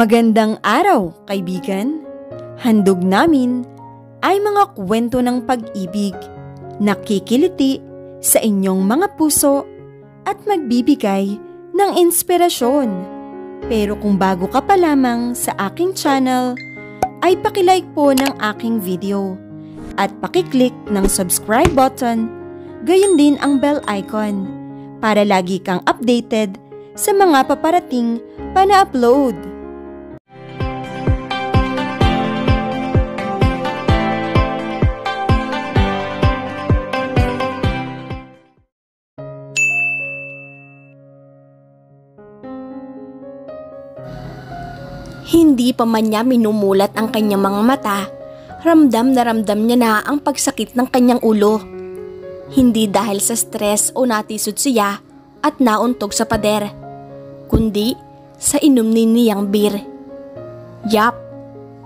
Magandang araw, kaibigan. Handog namin ay mga kwento ng pag-ibig, nakikiliti sa inyong mga puso at magbibigay ng inspirasyon. Pero kung bago ka pa lamang sa aking channel, ay pakilike po ng aking video at pakiclick ng subscribe button, gayon din ang bell icon para lagi kang updated sa mga paparating pa na-upload. Hindi pa man niya minumulat ang kanyang mga mata, ramdam na ramdam niya na ang pagsakit ng kanyang ulo. Hindi dahil sa stress o natisod siya at nauntog sa pader, kundi sa inom ni niyang beer. Yap,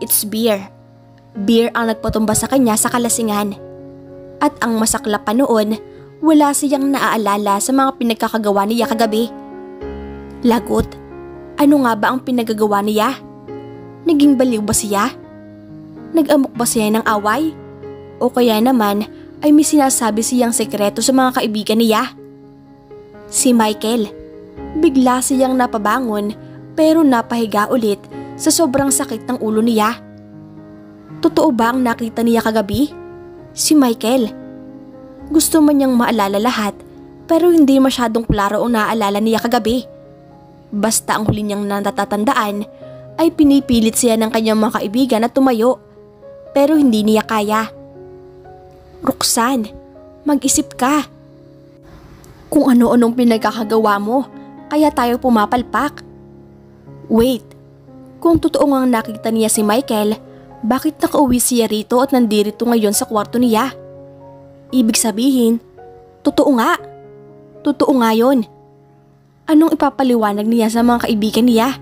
it's beer. Beer ang nagpatumba sa kanya sa kalasingan. At ang masakla pa noon, wala siyang naaalala sa mga pinagkakagawa niya kagabi. Lagot, ano nga ba ang pinagagawa niya? Naging baliw ba siya? Nag-amok ba siya ng away? O kaya naman ay may sinasabi siyang sekreto sa mga kaibigan niya? Si Michael. Bigla siyang napabangon pero napahiga ulit sa sobrang sakit ng ulo niya. Totoo ba ang nakita niya kagabi? Si Michael. Gusto man niyang maalala lahat pero hindi masyadong klaro ang naaalala niya kagabi. Basta ang huli niyang natatandaan ay pinipilit siya ng kanyang mga kaibigan na tumayo pero hindi niya kaya. Roxanne, mag-isip ka. Kung ano-anong pinagkakagawa mo, kaya tayo pumapalpak. Wait, kung totoo ngang nakita niya si Michael, bakit nakauwi siya rito at nandirito ngayon sa kwarto niya? Ibig sabihin, totoo nga. Totoo nga yon. Anong ipapaliwanag niya sa mga kaibigan niya?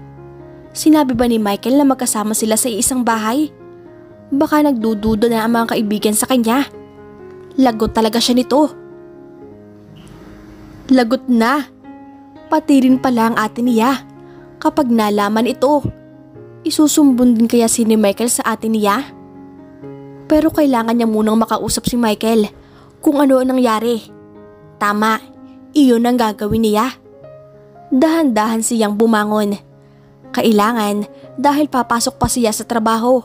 Sinabi ba ni Michael na magkasama sila sa isang bahay? Baka nagdududa na ang mga kaibigan sa kanya. Lagot talaga siya nito. Lagot na. Pati rin pala ang ate niya. Kapag nalaman ito, isusumbon din kaya si ni Michael sa ate niya? Pero kailangan niya munang makausap si Michael kung ano ang nangyari. Tama, iyon ang gagawin niya. Dahan-dahan siyang bumangon. Kailangan dahil papasok pa siya sa trabaho.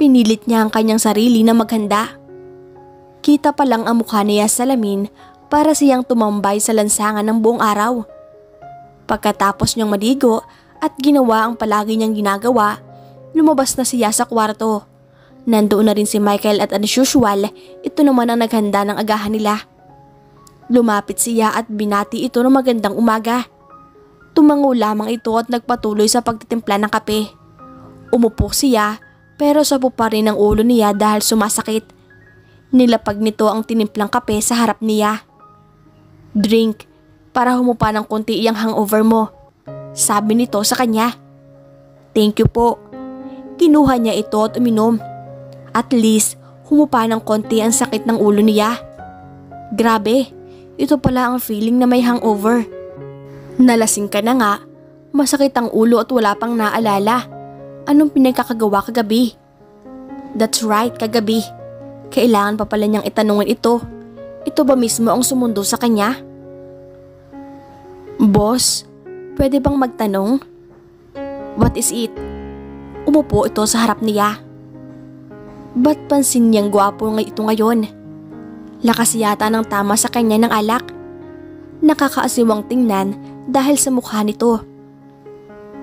Pinilit niya ang kanyang sarili na maghanda. Kita pa lang ang mukha niya sa lamin para siyang tumambay sa lansangan ng buong araw. Pagkatapos niyang maligo at ginawa ang palagi niyang ginagawa, lumabas na siya sa kwarto. Nandoon na rin si Michael at as usual, ito naman ang naghanda ng agahan nila. Lumapit siya at binati ito ng magandang umaga. Tumango lamang ito at nagpatuloy sa pagtitimpla ng kape. Umupo siya pero sapo pa rin ang ulo niya dahil sumasakit. Nilapag nito ang tinimplang kape sa harap niya. Drink para humupa ng konti iyang hangover mo. Sabi nito sa kanya. Thank you po. Kinuha niya ito at uminom. At least humupa ng konti ang sakit ng ulo niya. Grabe, ito pala ang feeling na may hangover. Nalasing ka na nga, masakit ang ulo at wala pang naalala. Anong pinagkakagawa kagabi? That's right, kagabi. Kailangan pa pala niyang itanungin ito. Ito ba mismo ang sumundo sa kanya? Boss, pwede bang magtanong? What is it? Umupo ito sa harap niya. Ba't pansin niyang gwapo nga ito ngayon? Lakas yata ng tama sa kanya ng alak. Nakakaasiwang tingnan dahil sa mukha nito.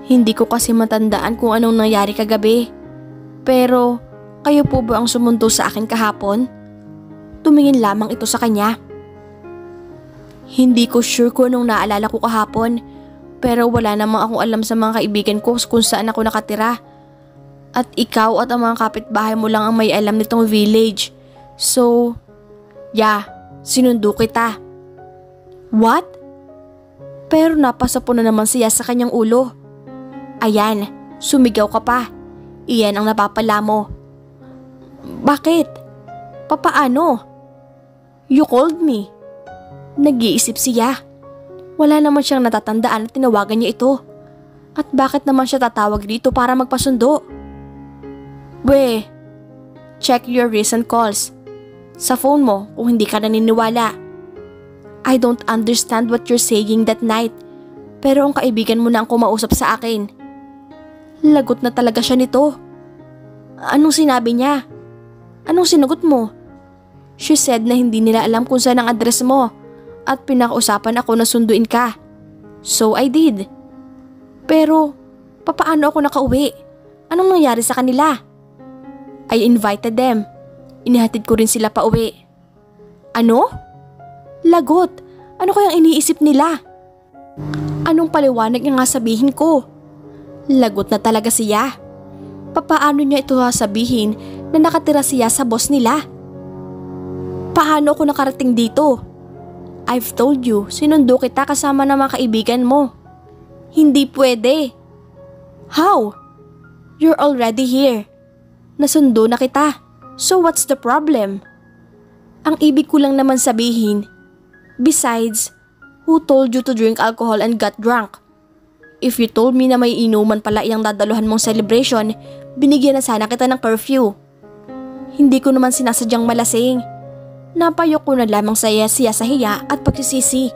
Hindi ko kasi matandaan kung anong nangyari kagabi. Pero kayo po ba ang sumundo sa akin kahapon? Tumingin lamang ito sa kanya. Hindi ko sure kung anong naalala ko kahapon. Pero wala namang akong alam sa mga kaibigan ko kung saan ako nakatira. At ikaw at ang mga kapitbahay mo lang ang may alam nitong village. So, yeah, sinundo kita. What? Pero napasa po na naman siya sa kanyang ulo. Ayan, sumigaw ka pa. Iyan ang napapala mo. Bakit? Papaano? You called me. Nag-iisip siya. Wala naman siyang natatandaan at tinawagan niya ito. At bakit naman siya tatawag dito para magpasundo? We, check your recent calls. Sa phone mo kung hindi ka naniniwala. I don't understand what you're saying that night. Pero ang kaibigan mo na ang kumausap sa akin. Lagot na talaga siya nito. Anong sinabi niya? Anong sinagot mo? She said na hindi nila alam kung saan ang address mo at pinakausapan ako na sunduin ka. So I did. Pero, papaano ako nakauwi? Anong nangyari sa kanila? I invited them. Inihatid ko rin sila pa uwi. Ano? Lagot. Ano kayang iniisip nila? Anong paliwanag niya nga sabihin ko? Lagot na talaga siya. Papaano niya ito sabihin na nakatira siya sa boss nila? Paano ako nakarating dito? I've told you, sinundo kita kasama ng mga kaibigan mo. Hindi pwede. How? You're already here. Nasundo na kita. So what's the problem? Ang ibig ko lang naman sabihin, besides, who told you to drink alcohol and got drunk? If you told me na may inuman pala iyang dadaluhan mong celebration, binigyan na sana kita ng curfew. Hindi ko naman sinasadyang malasing. Napayo ko na lamang saya siya sa hiya at pagsisisi.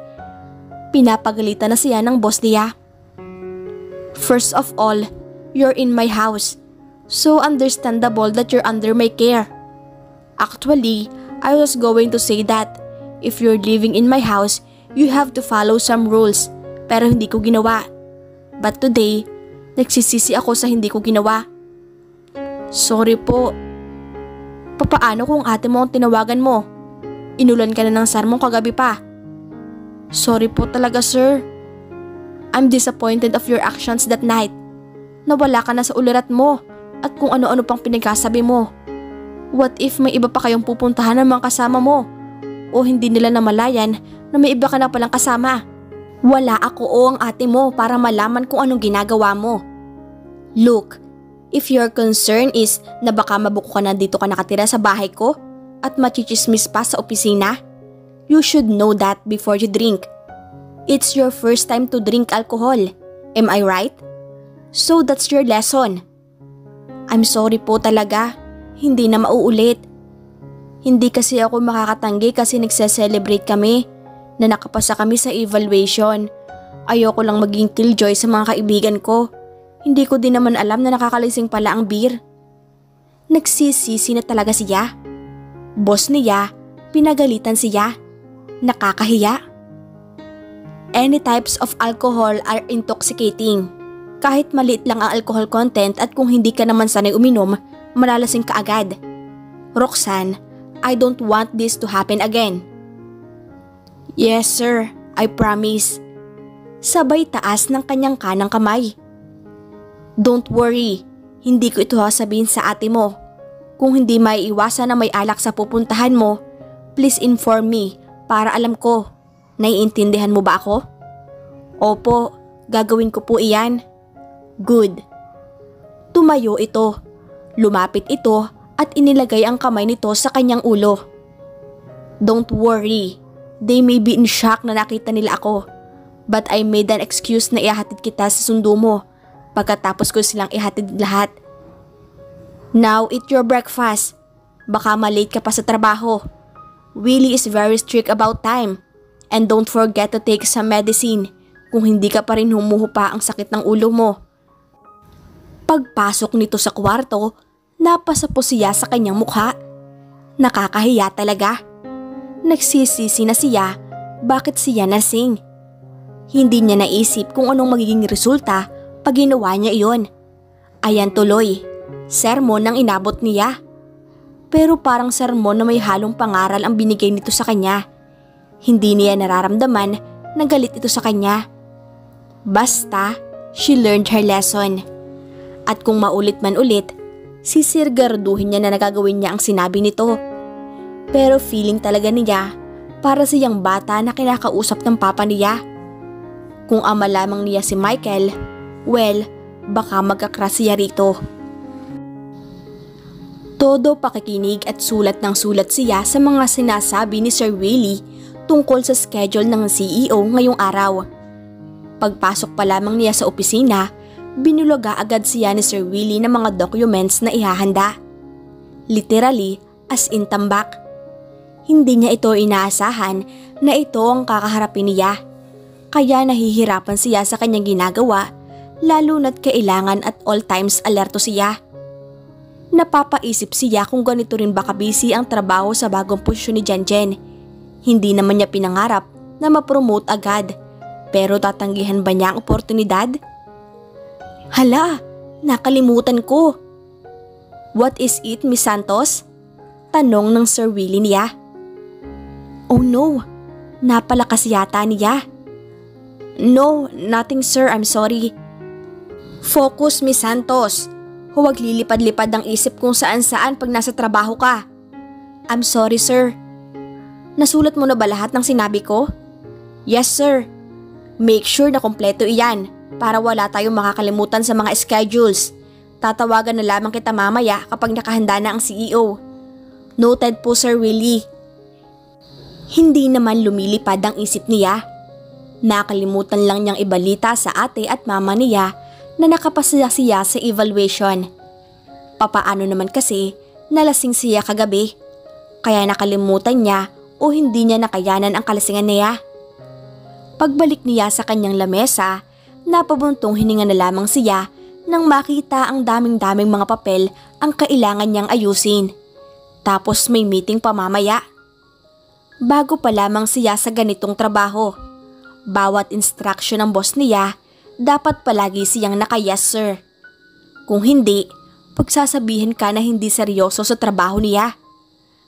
Pinapagalitan na siya ng boss niya. First of all, you're in my house. So understandable that you're under my care. Actually, I was going to say that if you're living in my house, you have to follow some rules. Pero hindi ko ginawa. But today, nagsisisi ako sa hindi ko ginawa. Sorry po. Papaano kung ate mo ang tinawagan mo? Inulan ka na ng sarmong kagabi pa. Sorry po talaga sir. I'm disappointed of your actions that night. Nawala ka na sa ulirat mo at kung ano-ano pang pinagkasabi mo. What if may iba pa kayong pupuntahan ng mga kasama mo? O hindi nila namalayan na may iba ka na palang kasama? Wala ako o ang ate mo para malaman kung anong ginagawa mo. Look, if your concern is na baka mabuko ka na dito ka nakatira sa bahay ko at machichismis pa sa opisina, you should know that before you drink. It's your first time to drink alcohol. Am I right? So that's your lesson. I'm sorry po talaga. Hindi na mauulit. Hindi kasi ako makakatanggi kasi nagse-celebrate kami na nakapasa kami sa evaluation. Ayoko lang maging killjoy sa mga kaibigan ko. Hindi ko din naman alam na nakakalising pala ang beer. Nagsisisi na talaga siya. Boss niya, pinagalitan siya. Nakakahiya. Any types of alcohol are intoxicating. Kahit maliit lang ang alcohol content at kung hindi ka naman sanay uminom, malalasing ka agad. Roxanne, I don't want this to happen again. Yes sir, I promise. Sabay taas ng kanyang kanang kamay. Don't worry, hindi ko ito sasabihin sa ate mo. Kung hindi may iwasan na may alak sa pupuntahan mo, please inform me para alam ko. Naiintindihan mo ba ako? Opo, gagawin ko po iyan. Good. Tumayo ito. Lumapit ito at inilagay ang kamay nito sa kanyang ulo. Don't worry. They may be in shock na nakita nila ako. But I made an excuse na ihatid kita sa sundo mo pagkatapos ko silang ihatid lahat. Now eat your breakfast. Baka malate ka pa sa trabaho. Willie is very strict about time. And don't forget to take some medicine kung hindi ka pa rin humuhupa ang sakit ng ulo mo. Pagpasok nito sa kwarto, napasa po siya sa kanyang mukha. Nakakahiya talaga. Nagsisisi na siya bakit siya nasing. Hindi niya naisip kung anong magiging resulta pag ginawa niya iyon. Ayan tuloy, sermon ang inabot niya. Pero parang sermon na may halong pangaral ang binigay nito sa kanya. Hindi niya nararamdaman na galit ito sa kanya. Basta, she learned her lesson. At kung maulit man ulit, sisirgarduhin niya na nagagawin niya ang sinabi nito. Pero feeling talaga niya para siyang bata na kinakausap ng papa niya. Kung ama lamang niya si Michael, well, baka magkakras siya rito. Todo pakikinig at sulat ng sulat siya sa mga sinasabi ni Sir Willie tungkol sa schedule ng CEO ngayong araw. Pagpasok pa lamang niya sa opisina, binulaga agad siya ni Sir Willie ng mga documents na ihahanda. Literally, as in tambak. Hindi niya ito inaasahan na ito ang kakaharapin niya. Kaya nahihirapan siya sa kanyang ginagawa lalo na't kailangan at all times alerto siya. Napapaisip siya kung ganito rin ba kabisi ang trabaho sa bagong posisyon ni Janjen. Hindi naman niya pinangarap na ma-promote agad pero tatanggihan ba niya ang oportunidad? Hala, nakalimutan ko. What is it, Miss Santos? Tanong ng Sir Willie niya. Oh no, napalakas yata niya. No, nothing sir, I'm sorry. Focus, Miss Santos. Huwag lilipad-lipad ang isip kung saan-saan pag nasa trabaho ka. I'm sorry, sir. Nasulat mo na ba lahat ng sinabi ko? Yes, sir. Make sure na kompleto iyan para wala tayong makakalimutan sa mga schedules. Tatawagan na lamang kita mamaya kapag nakahanda na ang CEO. Noted po Sir Willie. Hindi naman lumilipad ang isip niya. Nakalimutan lang niyang ibalita sa ate at mama niya na nakapasaya siya sa evaluation. Papaano naman kasi nalasing siya kagabi kaya nakalimutan niya o hindi niya nakayanan ang kalasingan niya. Pagbalik niya sa kanyang lamesa, napabuntong hininga na lamang siya nang makita ang daming-daming mga papel ang kailangan niyang ayusin. Tapos may meeting pa mamaya. Bago pa lamang siya sa ganitong trabaho, bawat instruction ng boss niya, dapat palagi siyang naka-yes sir. Kung hindi, pagsasabihin ka na hindi seryoso sa trabaho niya.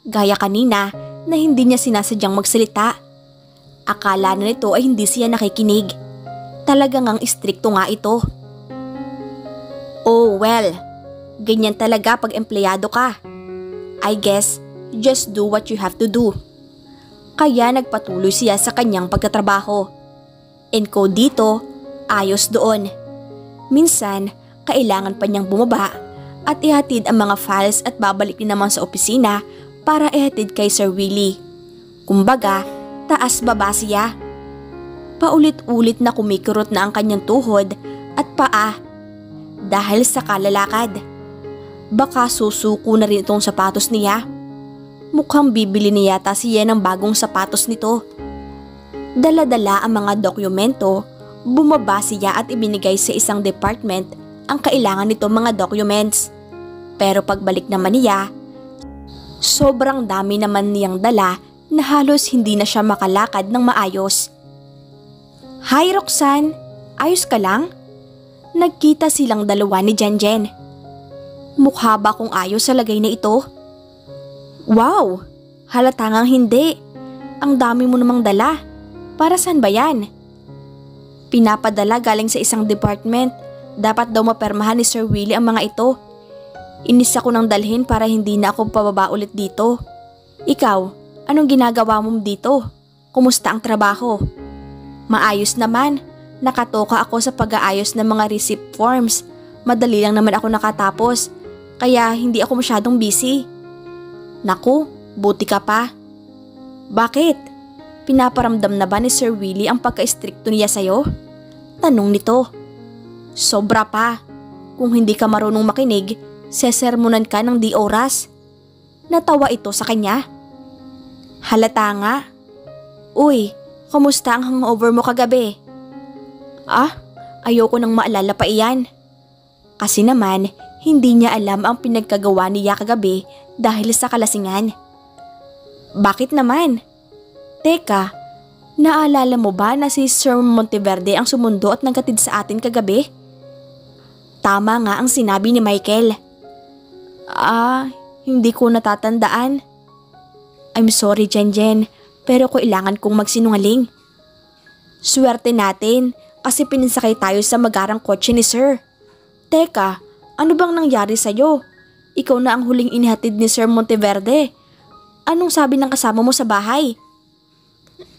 Gaya kanina na hindi niya sinasadyang magsalita Akala na nito ay hindi siya nakikinig. Talagang ang istrikto nga ito. Oh well, ganyan talaga pag empleyado ka. I guess, just do what you have to do. Kaya nagpatuloy siya sa kanyang pagtatrabaho. Encode dito, ayos doon. Minsan, kailangan pa niyang bumaba at ihatid ang mga files at babalik din naman sa opisina para ihatid kay Sir Willie. Kumbaga, taas baba siya. Paulit-ulit na kumikirot na ang kanyang tuhod at paa dahil sa kalalakad. Baka susuko na rin itong sapatos niya. Mukhang bibili niya yata siya ng bagong sapatos nito. Dala-dala ang mga dokumento, bumaba siya at ibinigay sa isang department ang kailangan nito mga documents. Pero pagbalik naman niya, sobrang dami naman niyang dala na halos hindi na siya makalakad ng maayos. Hi Roxanne, ayos ka lang? Nagkita silang dalawa ni Jenjen. Mukha ba kung ayos sa lagay na ito? Wow, halatangang hindi. Ang dami mo namang dala. Para saan ba yan? Pinapadala galing sa isang department. Dapat daw mapermahan ni Sir Willie ang mga ito. Inis ako nang dalhin para hindi na ako pababa ulit dito. Ikaw, Anong ginagawa mo dito? Kumusta ang trabaho? Maayos naman. Nakatoka ako sa pag-aayos ng mga receipt forms. Madali lang naman ako nakatapos. Kaya hindi ako masyadong busy. Naku, buti ka pa. Bakit? Pinaparamdam na ba ni Sir Willie ang pagka-istrikto niya sa'yo? Tanong nito. Sobra pa. Kung hindi ka marunong makinig, sesermonan ka ng di oras. Natawa ito sa kanya. Halata nga. Uy, kumusta ang hangover mo kagabi? Ah, ayoko nang maalala pa iyan. Kasi naman, hindi niya alam ang pinagkagawa niya kagabi dahil sa kalasingan. Bakit naman? Teka, naalala mo ba na si Sir Monteverde ang sumundo at nagkatid sa atin kagabi? Tama nga ang sinabi ni Michael. Ah, hindi ko natatandaan. I'm sorry, Jen pero kailangan kong magsinungaling. Swerte natin kasi pininsakay tayo sa magarang kotse ni Sir. Teka, ano bang nangyari sa'yo? Ikaw na ang huling inihatid ni Sir Monteverde. Anong sabi ng kasama mo sa bahay?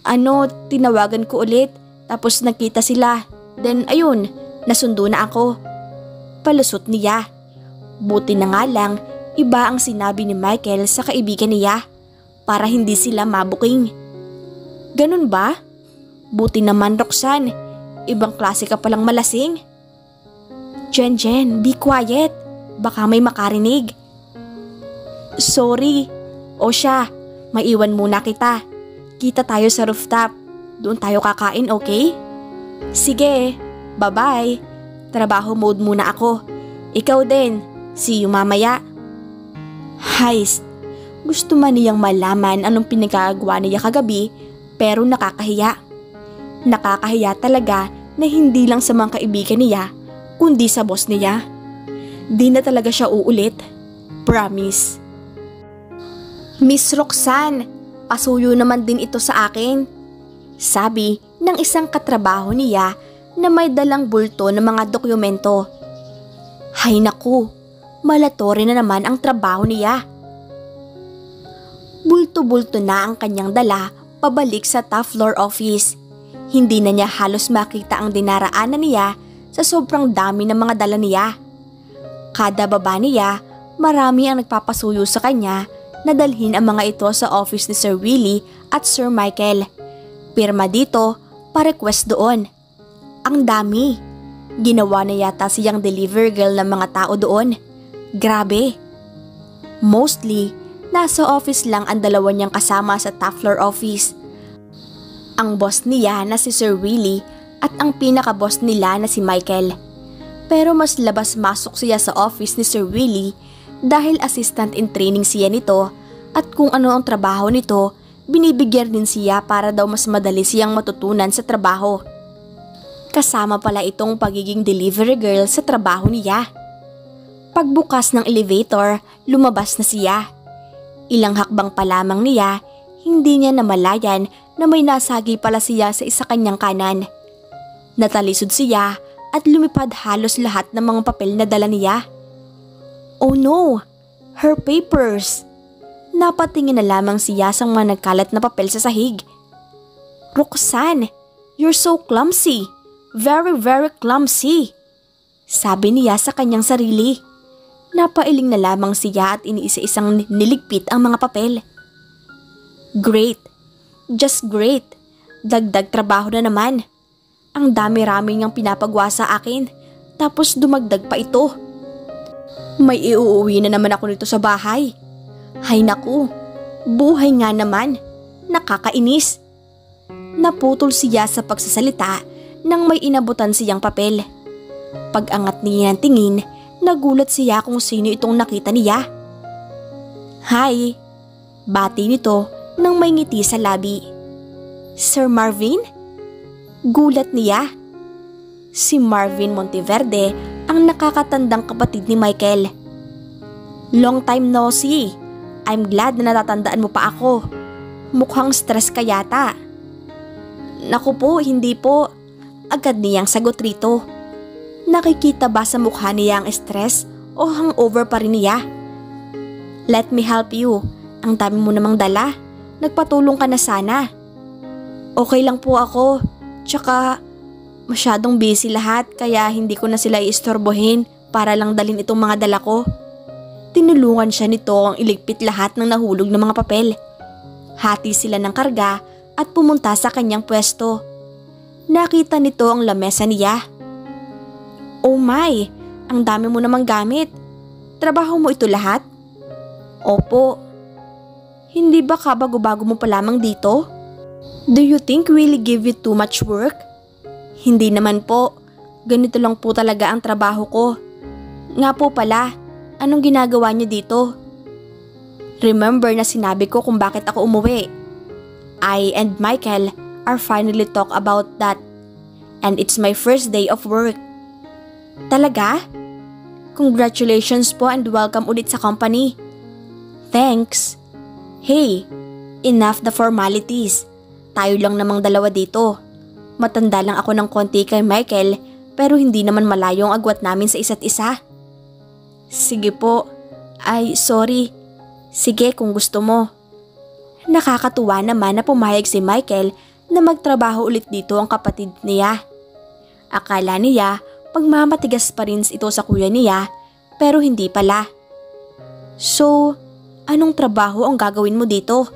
Ano, tinawagan ko ulit tapos nagkita sila. Then ayun, nasundo na ako. Palusot niya. Buti na nga lang, iba ang sinabi ni Michael sa kaibigan niya para hindi sila mabuking. Ganun ba? Buti naman Roxanne, ibang klase ka palang malasing. Jen Jen, be quiet. Baka may makarinig. Sorry. O siya, maiwan muna kita. Kita tayo sa rooftop. Doon tayo kakain, okay? Sige, bye-bye. Trabaho mode muna ako. Ikaw din. See you mamaya. Heist, gusto man niyang malaman anong pinagagawa niya kagabi pero nakakahiya. Nakakahiya talaga na hindi lang sa mga kaibigan niya kundi sa boss niya. Di na talaga siya uulit. Promise. Miss Roxanne, pasuyo naman din ito sa akin. Sabi ng isang katrabaho niya na may dalang bulto ng mga dokumento. Hay naku, malatori na naman ang trabaho niya. Bulto-bulto na ang kanyang dala pabalik sa top floor office. Hindi na niya halos makita ang dinaraanan niya sa sobrang dami ng mga dala niya. Kada baba niya, marami ang nagpapasuyo sa kanya na dalhin ang mga ito sa office ni Sir Willie at Sir Michael. Pirma dito, pa-request doon. Ang dami. Ginawa na yata siyang delivery girl ng mga tao doon. Grabe. Mostly, nasa office lang ang dalawa niyang kasama sa top floor office. Ang boss niya na si Sir Willie at ang pinaka-boss nila na si Michael. Pero mas labas-masok siya sa office ni Sir Willie dahil assistant in training siya nito at kung ano ang trabaho nito, binibigyan din siya para daw mas madali siyang matutunan sa trabaho. Kasama pala itong pagiging delivery girl sa trabaho niya. Pagbukas ng elevator, lumabas na siya. Ilang hakbang pa lamang niya, hindi niya namalayan na may nasagi pala siya sa isa kanyang kanan. Natalisod siya at lumipad halos lahat ng mga papel na dala niya. Oh no! Her papers! Napatingin na lamang siya sa mga nagkalat na papel sa sahig. Roxanne, you're so clumsy. Very, very clumsy. Sabi niya sa kanyang sarili. Napailing na lamang siya at iniisa-isang niligpit ang mga papel. Great. Just great. Dagdag trabaho na naman. Ang dami-rami niyang pinapagawa sa akin. Tapos dumagdag pa ito. May iuuwi na naman ako nito sa bahay. Hay naku, buhay nga naman. Nakakainis. Naputol siya sa pagsasalita nang may inabutan siyang papel. Pag-angat niya ng tingin, nagulat siya kung sino itong nakita niya. Hi! Bati nito nang may ngiti sa labi. Sir Marvin? Gulat niya. Si Marvin Monteverde ang nakakatandang kapatid ni Michael. Long time no see. I'm glad na natatandaan mo pa ako. Mukhang stress ka yata. Naku po, hindi po. Agad niyang sagot rito. Nakikita ba sa mukha niya ang stress o hangover pa rin niya? Let me help you. Ang dami mo namang dala. Nagpatulong ka na sana. Okay lang po ako. Tsaka Masyadong busy lahat kaya hindi ko na sila iistorbohin para lang dalin itong mga dala ko. Tinulungan siya nito ang iligpit lahat ng nahulog ng mga papel. Hati sila ng karga at pumunta sa kanyang pwesto. Nakita nito ang lamesa niya. Oh my, ang dami mo namang gamit. Trabaho mo ito lahat? Opo. Hindi ba kabago-bago mo pa lamang dito? Do you think really give you too much work? Hindi naman po. Ganito lang po talaga ang trabaho ko. Nga po pala, anong ginagawa niyo dito? Remember na sinabi ko kung bakit ako umuwi. I and Michael are finally talk about that. And it's my first day of work. Talaga? Congratulations po and welcome ulit sa company. Thanks. Hey, enough the formalities. Tayo lang namang dalawa dito. Matanda lang ako ng konti kay Michael pero hindi naman malayo ang agwat namin sa isa't isa. Sige po. Ay, sorry. Sige kung gusto mo. Nakakatuwa naman na pumayag si Michael na magtrabaho ulit dito ang kapatid niya. Akala niya pagmamatigas pa rin ito sa kuya niya pero hindi pala. So, anong trabaho ang gagawin mo dito?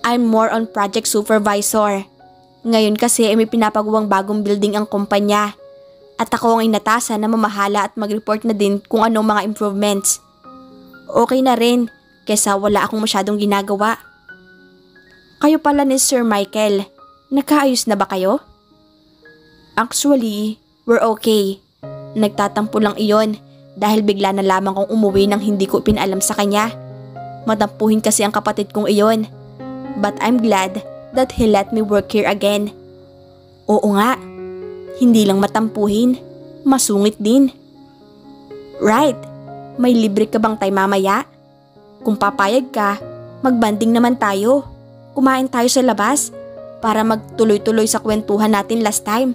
I'm more on project supervisor. Ngayon kasi ay may pinapagawang bagong building ang kumpanya. At ako ang inatasan na mamahala at mag-report na din kung anong mga improvements. Okay na rin, kesa wala akong masyadong ginagawa. Kayo pala ni Sir Michael, nagkaayos na ba kayo? Actually, we're okay. Nagtatampo lang iyon dahil bigla na lamang kong umuwi nang hindi ko pinalam sa kanya. Matampuhin kasi ang kapatid kong iyon. But I'm glad that he let me work here again. Oo nga, hindi lang matampuhin, masungit din. Right, may libre ka bang tayo mamaya? Kung papayag ka, magbanding naman tayo. Kumain tayo sa labas para magtuloy-tuloy sa kwentuhan natin last time.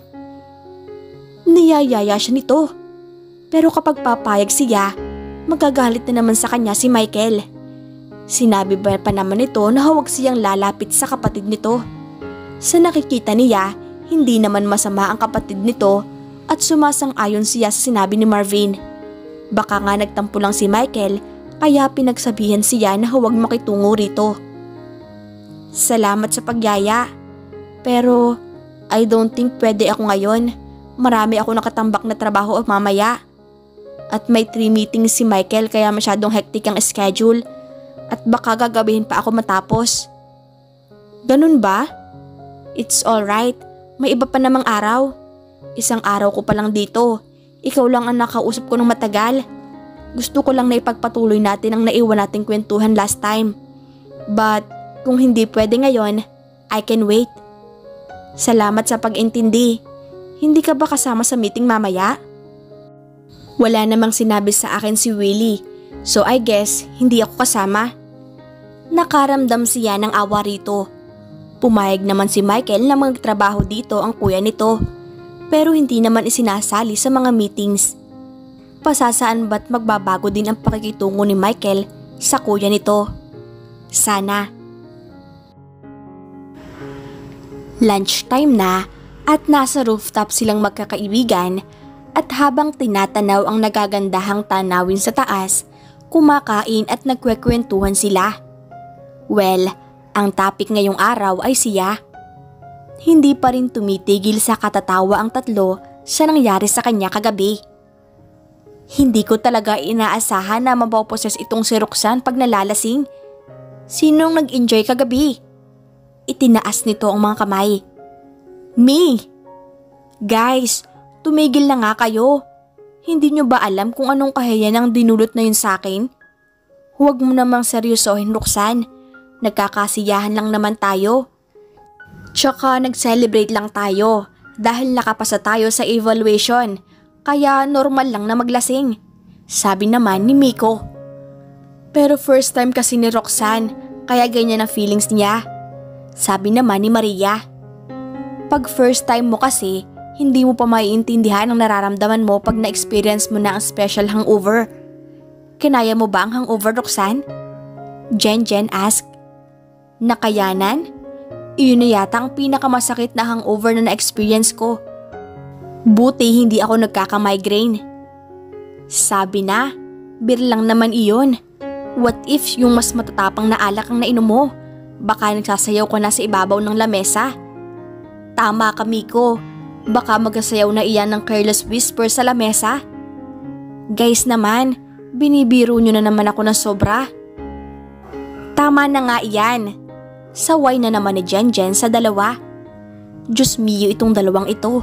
Niyayaya siya nito. Pero kapag papayag siya, magagalit na naman sa kanya si Michael. Sinabi ba pa naman nito na huwag siyang lalapit sa kapatid nito. Sa nakikita niya, hindi naman masama ang kapatid nito at sumasang-ayon siya sa sinabi ni Marvin. Baka nga nagtampo lang si Michael kaya pinagsabihan siya na huwag makitungo rito. Salamat sa pagyaya. Pero I don't think pwede ako ngayon. Marami ako nakatambak na trabaho mamaya. At may three meetings si Michael kaya masyadong hectic ang schedule. At baka gagabihin pa ako matapos. Ganun ba? It's alright. May iba pa namang araw. Isang araw ko pa lang dito. Ikaw lang ang nakausap ko ng matagal. Gusto ko lang na ipagpatuloy natin ang naiwan nating kwentuhan last time. But kung hindi pwede ngayon, I can wait. Salamat sa pag-intindi. Hindi ka ba kasama sa meeting mamaya? Wala namang sinabi sa akin si Willie, so I guess hindi ako kasama. Nakaramdam siya ng awa rito Pumayag naman si Michael na magtrabaho dito ang kuya nito pero hindi naman isinasali sa mga meetings. Pasasaan ba't magbabago din ang pakikitungo ni Michael sa kuya nito? Sana. Lunchtime na at nasa rooftop silang magkakaibigan at habang tinatanaw ang nagagandahang tanawin sa taas, kumakain at nagkwekwentuhan sila. Well, ang topic ngayong araw ay siya. Hindi pa rin tumitigil sa katatawa ang tatlo sa nangyari sa kanya kagabi. Hindi ko talaga inaasahan na mapoposes itong si Roxanne pag nalalasing. Sinong nag-enjoy kagabi? Itinaas nito ang mga kamay. Me! Guys, tumigil na nga kayo. Hindi nyo ba alam kung anong kahayan ang dinulot na yun sa akin? Huwag mo namang seryosohin, Roxanne. Nagkakasiyahan lang naman tayo. Tsaka nag-celebrate lang tayo dahil nakapasa tayo sa evaluation kaya normal lang na maglasing. Sabi naman ni Miko. Pero first time kasi ni Roxanne kaya ganyan ang feelings niya. Sabi naman ni Maria. Pag first time mo kasi, hindi mo pa maiintindihan ang nararamdaman mo pag na-experience mo na ang special hangover. Kinaya mo ba ang hangover, Roxanne? Jen Jen asked. Nakayanan? Iyon na yata ang pinakamasakit na hangover na na-experience ko. Buti hindi ako nagkaka-migraine. Sabi na, bir lang naman iyon. What if yung mas matatapang na alak ang nainom mo? Baka nagsasayaw ko na sa ibabaw ng lamesa. Tama ka Miko, baka magasayaw na iyan ng careless whisper sa lamesa. Guys naman, binibiro nyo na naman ako ng sobra. Tama na nga iyan. Saway na naman ni Jen Jen sa dalawa. Diyos mio itong dalawang ito.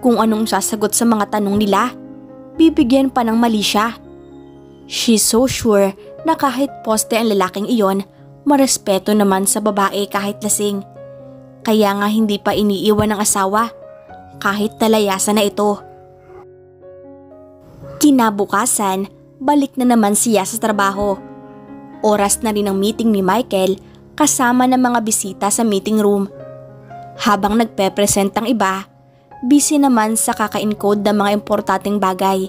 Kung anong sasagot sa mga tanong nila, bibigyan pa ng mali siya. She's so sure na kahit poste ang lalaking iyon, marespeto naman sa babae kahit lasing. Kaya nga hindi pa iniiwan ng asawa, kahit talayasan na ito. Kinabukasan, balik na naman siya sa trabaho. Oras na rin ang meeting ni Michael kasama ng mga bisita sa meeting room. Habang nagpe-present ang iba, busy naman sa kaka-encode ng mga importanteng bagay.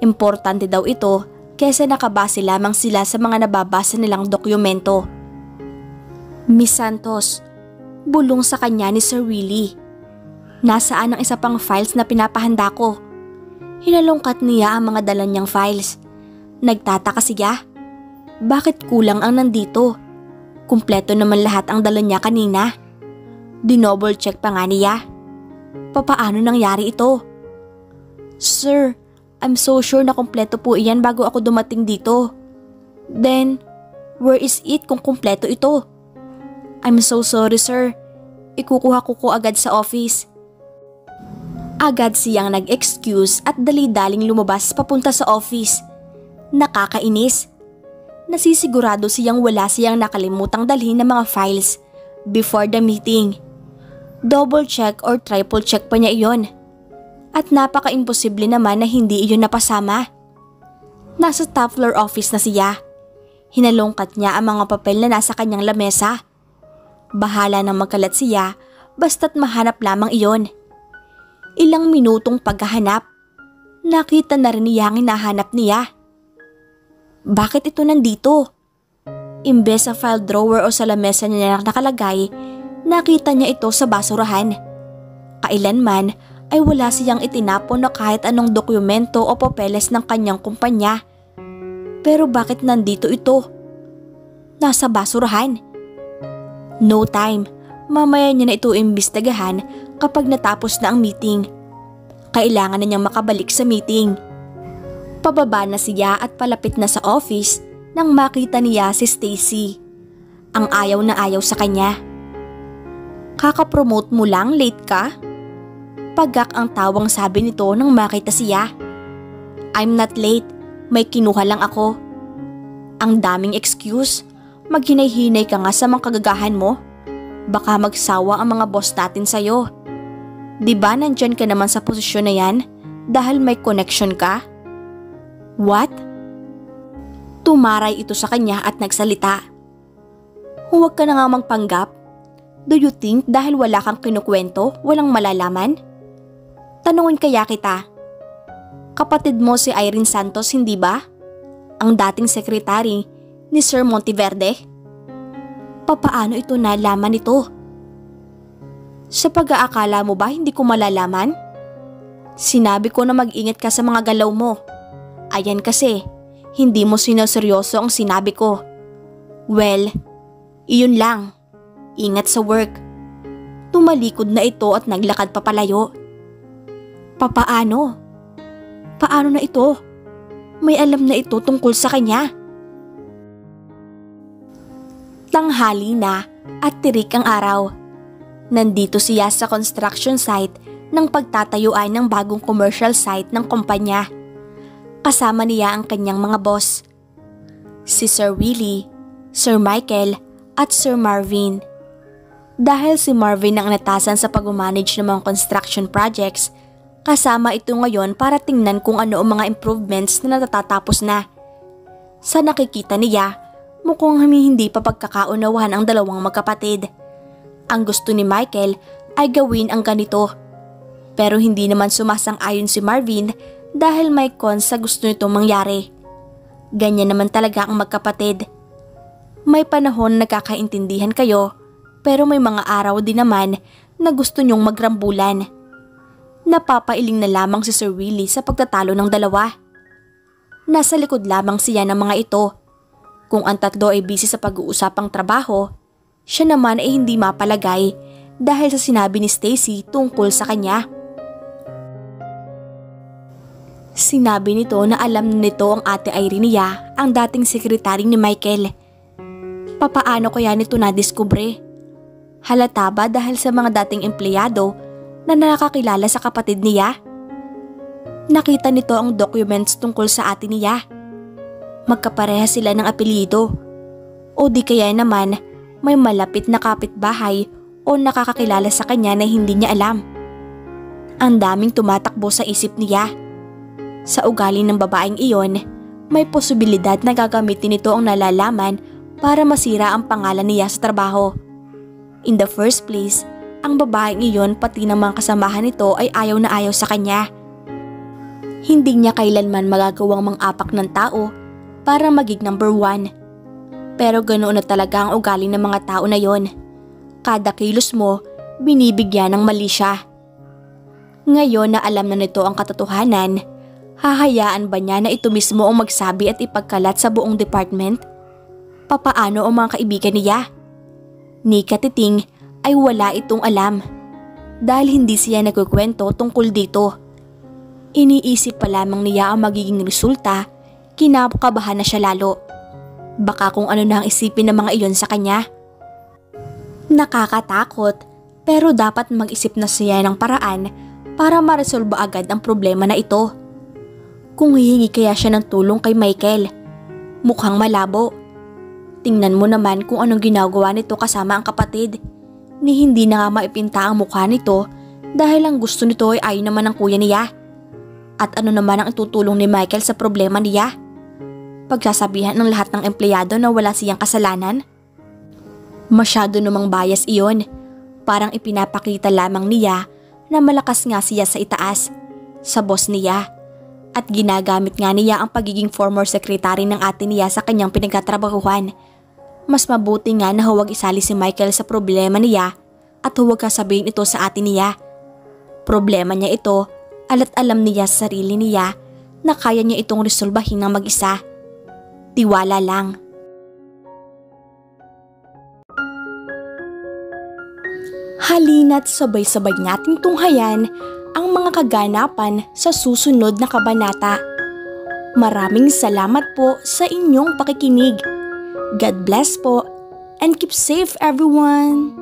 Importante daw ito kesa nakabase lamang sila sa mga nababasa nilang dokumento. Miss Santos, bulong sa kanya ni Sir Willie. Nasaan ang isa pang files na pinapahanda ko? Hinalungkat niya ang mga dala niyang files. Nagtataka siya. Bakit kulang ang nandito? Kumpleto naman lahat ang dala niya kanina. Dinoble check pa nga niya. Papaano nangyari ito? Sir, I'm so sure na kompleto po iyan bago ako dumating dito. Then, where is it kung kompleto ito? I'm so sorry sir. Ikukuha ko ko agad sa office. Agad siyang nag-excuse at dali-daling lumabas papunta sa office. Nakakainis. Nasisigurado siyang wala siyang nakalimutang dalhin ng mga files before the meeting. Double check or triple check pa niya iyon. At napaka-imposible naman na hindi iyon napasama. Nasa top floor office na siya. Hinalungkat niya ang mga papel na nasa kanyang lamesa. Bahala nang magkalat siya basta't mahanap lamang iyon. Ilang minutong paghahanap, nakita na rin niya ang hinahanap niya. Bakit ito nandito? Imbes sa file drawer o sa lamesa niya nakalagay, nakita niya ito sa basurahan. Kailanman ay wala siyang itinapon na kahit anong dokumento o papeles ng kanyang kumpanya. Pero bakit nandito ito? Nasa basurahan. No time. Mamaya niya na ito imbestagahan kapag natapos na ang meeting. Kailangan na niyang makabalik sa meeting. Pababa na siya at palapit na sa office nang makita niya si Stacy. Ang ayaw na ayaw sa kanya. Kakapromote mo lang, late ka? Pagak ang tawang sabi nito nang makita siya. I'm not late, may kinuha lang ako. Ang daming excuse, Maghinay-hinay ka nga sa mga kagagahan mo. Baka magsawa ang mga boss natin sa'yo. Di ba nandyan ka naman sa posisyon na yan dahil may connection ka? What? Tumaray ito sa kanya at nagsalita. Huwag ka na nga magpanggap. Do you think dahil wala kang kinukwento, walang malalaman? Tanungin kaya kita. Kapatid mo si Irene Santos, hindi ba? Ang dating sekretary ni Sir Monteverde? Papaano ito nalaman ito? Sa pag-aakala mo ba hindi ko malalaman? Sinabi ko na mag-ingat ka sa mga galaw mo. Ayan kasi, hindi mo sinoseryoso ang sinabi ko. Well, iyon lang. Ingat sa work. Tumalikod na ito at naglakad papalayo. Papaano? Paano na ito? May alam na ito tungkol sa kanya. Tanghali na at tirik ang araw. Nandito siya sa construction site ng pagtatayuan ng bagong commercial site ng kumpanya. Kasama niya ang kanyang mga boss. Si Sir Willie, Sir Michael at Sir Marvin. Dahil si Marvin ang natasan sa pag-manage ng mga construction projects, kasama ito ngayon para tingnan kung ano ang mga improvements na natatapos na. Sa nakikita niya, Mukhang hindi pa pagkakaunawahan ang dalawang magkapatid. Ang gusto ni Michael ay gawin ang ganito. Pero hindi naman sumasang-ayon si Marvin dahil may cons sa gusto nitong mangyari. Ganyan naman talaga ang magkapatid. May panahon na nagkakaintindihan kayo pero may mga araw din naman na gusto nyong magrambulan. Napapailing na lamang si Sir Willie sa pagtatalo ng dalawa. Nasa likod lamang siya ng mga ito kung ang tatlo ay busy sa pag-uusapang trabaho, siya naman ay hindi mapalagay dahil sa sinabi ni Stacy tungkol sa kanya. Sinabi nito na alam nito ang ate Irene niya ang dating sekretary ni Michael. Papaano kaya nito nadiskubre? Halata ba dahil sa mga dating empleyado na nakakilala sa kapatid niya? Nakita nito ang documents tungkol sa ate niya magkapareha sila ng apelyido. O di kaya naman may malapit na kapitbahay o nakakakilala sa kanya na hindi niya alam. Ang daming tumatakbo sa isip niya. Sa ugali ng babaeng iyon, may posibilidad na gagamitin nito ang nalalaman para masira ang pangalan niya sa trabaho. In the first place, ang babaeng iyon pati ng mga kasamahan nito ay ayaw na ayaw sa kanya. Hindi niya kailanman magagawang mang-apak ng tao para magig number one. Pero ganoon na talaga ang ugali ng mga tao na yon. Kada kilos mo, binibigyan ng mali siya. Ngayon na alam na nito ang katotohanan, hahayaan ba niya na ito mismo ang magsabi at ipagkalat sa buong department? Papaano ang mga kaibigan niya? Ni Katiting ay wala itong alam dahil hindi siya nagkukwento tungkol dito. Iniisip pa lamang niya ang magiging resulta, kinakabahan na siya lalo. Baka kung ano na ang isipin ng mga iyon sa kanya. Nakakatakot pero dapat mag-isip na siya ng paraan para maresolba agad ang problema na ito. Kung hihingi kaya siya ng tulong kay Michael, mukhang malabo. Tingnan mo naman kung anong ginagawa nito kasama ang kapatid. Ni hindi na nga maipinta ang mukha nito dahil ang gusto nito ay ayaw naman ng kuya niya. At ano naman ang itutulong ni Michael sa problema niya? Pagsasabihan ng lahat ng empleyado na wala siyang kasalanan? Masyado namang bias iyon. Parang ipinapakita lamang niya na malakas nga siya sa itaas, sa boss niya. At ginagamit nga niya ang pagiging former secretary ng ate niya sa kanyang pinagtatrabahuhan. Mas mabuti nga na huwag isali si Michael sa problema niya at huwag kasabihin ito sa ate niya. Problema niya ito ala't alam niya sa sarili niya na kaya niya itong resolbahin ng mag-isa. Tiwala lang. Halina't sabay-sabay nating tunghayan ang mga kaganapan sa susunod na kabanata. Maraming salamat po sa inyong pakikinig. God bless po and keep safe everyone!